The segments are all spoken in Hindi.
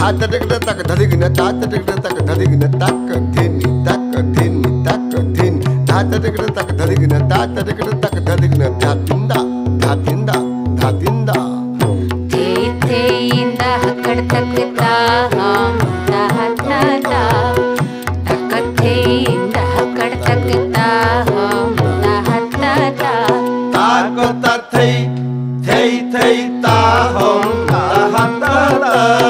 हाथ टिक तक धधिक न तात टिक तक धधिक न तक धिन तक धिन तक धिन। धात टिक तक धधिक न तात टिक तक धधिक न धातिंदा धातिंदा धातिंदा। थे थे इंदा हकड़ तक ता हम ता ता ता तक थे इंदा हकड़ तक ता हम ता ता ता ताक ता थे थे थे ता हम ता ता ता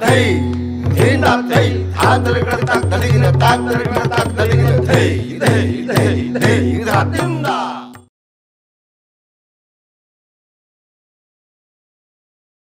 தை தீண்டா தை தாத்தருக்கிற தாத்தருக்கிற தாத்தருக்கிற தாத்தருக்கிற தை தை தை தை தா திண்டா